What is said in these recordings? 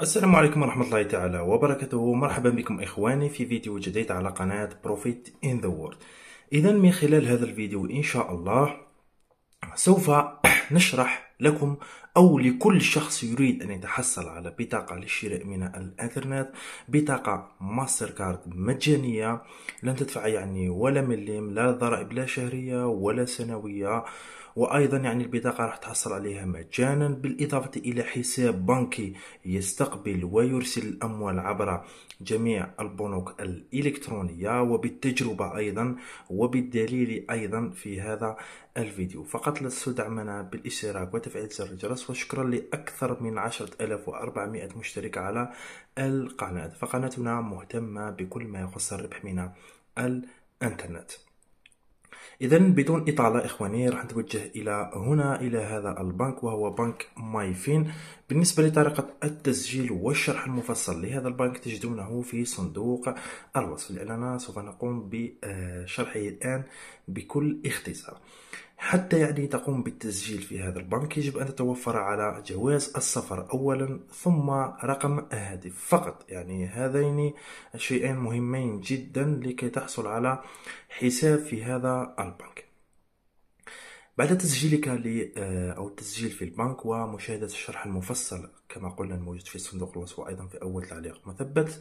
السلام عليكم ورحمة الله تعالى وبركاته. مرحبا بكم إخواني في فيديو جديد على قناة Profit in the World. إذا من خلال هذا الفيديو إن شاء الله سوف نشرح لكم أو لكل شخص يريد أن يتحصل على بطاقة للشراء من الإنترنت بطاقة ماستر كارد مجانية لن تدفع يعني ولا مليم لا ضرائب لا شهرية ولا سنوية وأيضا يعني البطاقة راح تحصل عليها مجانا بالإضافة إلى حساب بنكي يستقبل ويرسل الأموال عبر جميع البنوك الإلكترونية وبالتجربة أيضا وبالدليل أيضا في هذا الفيديو. فقط لا تدعمنا بالإشتراك وتفعيل زر الجرس وشكرا لأكثر من 10400 مشترك على القناة. فقناتنا مهتمة بكل ما يخص الربح من الإنترنت. اذا بدون إطالة إخواني راح نتوجه إلى هنا إلى هذا البنك وهو بنك مايفين. بالنسبة لطريقة التسجيل والشرح المفصل لهذا البنك تجدونه في صندوق الوصف لأننا سوف نقوم بشرحه الآن بكل اختصار. حتى يعني تقوم بالتسجيل في هذا البنك يجب أن تتوفر على جواز السفر أولا ثم رقم هاتف فقط يعني هذين الشيئين مهمين جدا لكي تحصل على حساب في هذا البنك. بعد تسجيلك ل أو التسجيل في البنك ومشاهدة الشرح المفصل كما قلنا الموجود في صندوق الوصف وأيضا في أول تعليق مثبت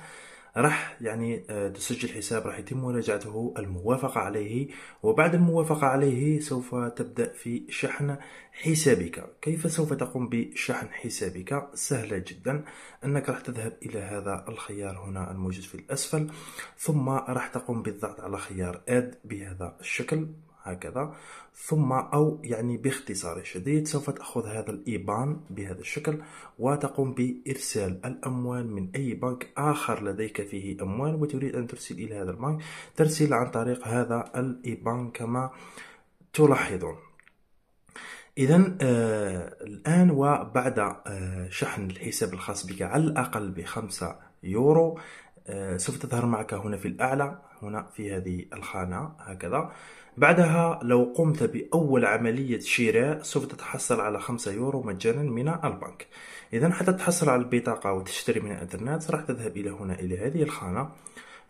راح يعني آه، تسجل حساب راح يتم مراجعته الموافقة عليه وبعد الموافقة عليه سوف تبدأ في شحن حسابك. كيف سوف تقوم بشحن حسابك؟ سهلة جدا. أنك راح تذهب إلى هذا الخيار هنا الموجود في الأسفل ثم راح تقوم بالضغط على خيار اد بهذا الشكل. هكذا. ثم أو يعني باختصار شديد سوف تأخذ هذا الإيبان بهذا الشكل وتقوم بإرسال الأموال من أي بنك آخر لديك فيه أموال وتريد أن ترسل إلى هذا البنك. ترسل عن طريق هذا الإيبان كما تلاحظون. إذا آه الآن وبعد آه شحن الحساب الخاص بك على الأقل بخمسة يورو سوف تظهر معك هنا في الأعلى هنا في هذه الخانة هكذا. بعدها لو قمت بأول عملية شراء سوف تتحصل على خمسة يورو مجانا من البنك. إذا حتى تحصل على البطاقة وتشتري من الإنترنت راح تذهب إلى هنا إلى هذه الخانة.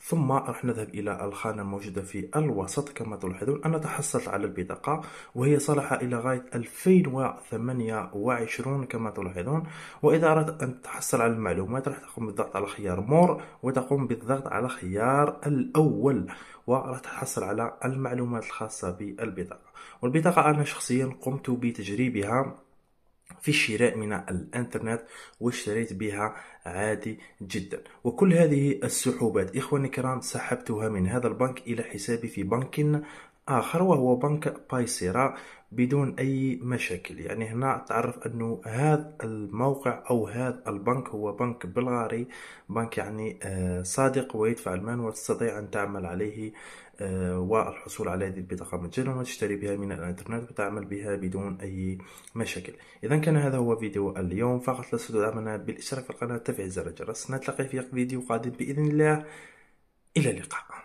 ثم راح نذهب إلى الخانة الموجودة في الوسط. كما تلاحظون أنا تحصلت على البطاقة وهي صالحة إلى غاية 2028 كما تلاحظون وإذا أردت أن تحصل على المعلومات راح تقوم بالضغط على خيار مور وتقوم بالضغط على خيار الأول وراح تحصل على المعلومات الخاصة بالبطاقة. والبطاقة أنا شخصيا قمت بتجريبها في الشراء من الإنترنت واشتريت بها عادي جدا. وكل هذه السحوبات إخواني الكرام سحبتها من هذا البنك إلى حسابي في بنك آخر وهو بنك بايسيرا بدون أي مشاكل. يعني هنا تعرف أنه هذا الموقع أو هذا البنك هو بنك بلغاري. بنك يعني آه، صادق ويدفع المال وتستطيع أن تعمل عليه آه، والحصول على هذه البطاقة مجانا وتشتري بها من الإنترنت وتعمل بها بدون أي مشاكل. إذا كان هذا هو فيديو اليوم. فقط لا تدعمنا بالاشتراك في القناة. وتفعيل زر الجرس. نتلقى في فيديو قادم بإذن الله. إلى اللقاء.